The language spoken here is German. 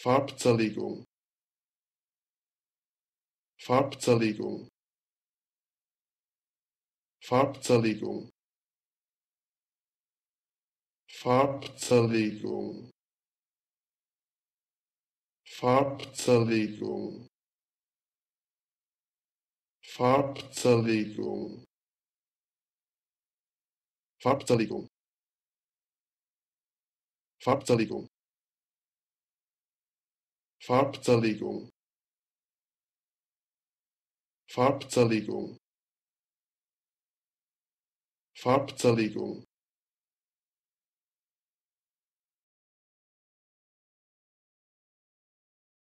Farbzerlegung. Farbzerlegung. Farbzerlegung. Farbzerlegung. Farbzerlegung. Farbzerlegung. Farbzerlegung. Farbzerlegung Farbzerlegung. Farbzerlegung. Farbzerlegung